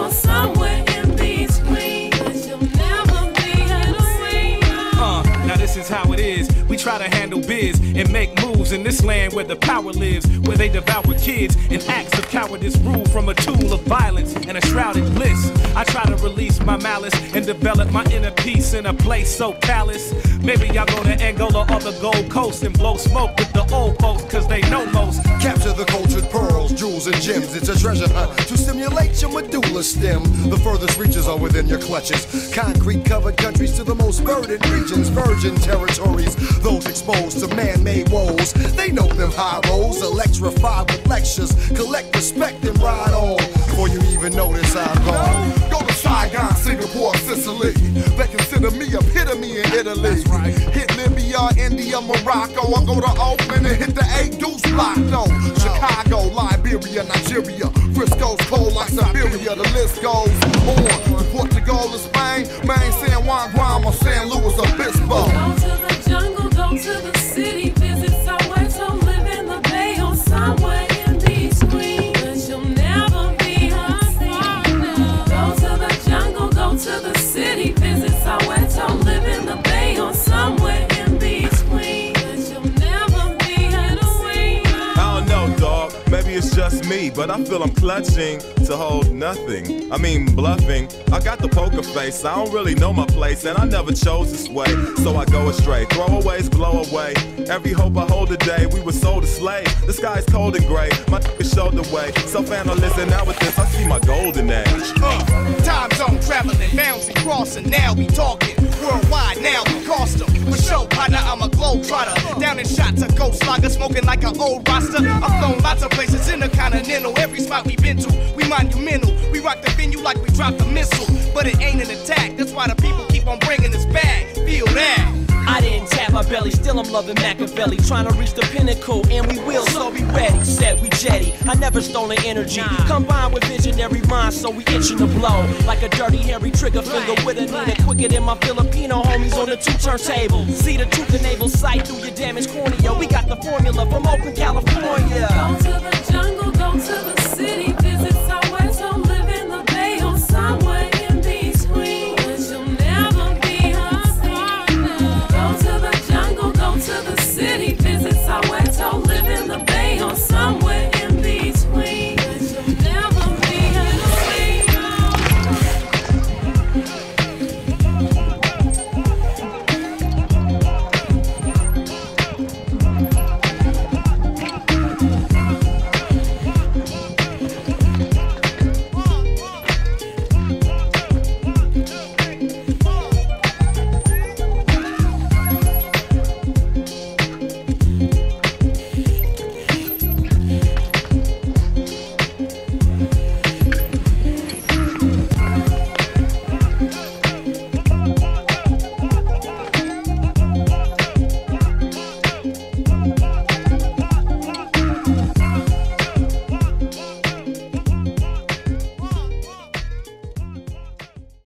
Uh, try to handle biz and make moves in this land where the power lives, where they devour kids and acts of cowardice rule from a tool of violence and a shrouded bliss. Try to release my malice and develop my inner peace in a place so callous. Maybe y'all go to Angola or the Gold Coast and blow smoke with the old folks, cause they know most. Capture the cultured pearls, jewels, and gems. It's a treasure hunt to stimulate your medulla stem. The furthest reaches are within your clutches. Concrete covered countries to the most verdant regions, virgin territories. Those exposed to man made woes. They know them high roads, electrified with lectures. Collect respect and ride on before you even notice I'm gone. Go to Saigon, Singapore, Sicily. They consider me epitome in Italy. Right. Hit Libya, India, Morocco. I go to Oakland and hit the eight deuce block. No, Chicago, Liberia, Nigeria. Frisco's cold like Siberia. The list goes on. Portugal and Spain, Main San Juan, Guam, or San Luis Obispo. Just me, but I feel I'm clutching to hold nothing. I mean, bluffing. I got the poker face, I don't really know my place, and I never chose this way, so I go astray. Throwaways blow away. Every hope I hold today, we were sold a slave. The sky's cold and gray, my is showed the way. Self analyzing, now with this, I see my golden age. Uh, time zone traveling, bouncing, crossing. Now we talking worldwide. Now we globe trotter. Down in shots, a ghost logger, smoking like an old roster. I've flown lots of places in the continental. Every spot we been to, we monumental. We rock the venue like we dropped a missile. But it ain't an attack. That's why the people keep on bringing us back. Feel that. I didn't tap my belly, still I'm loving Machiavelli. Trying to reach the pinnacle, and we will, so be ready. Set, we jetty. I never stolen energy. Combined with visionary minds, so we itching to blow. Like a dirty, hairy trigger finger with a Nina. Quicker than my Filipino homies on the two turntable. See the truth enable sight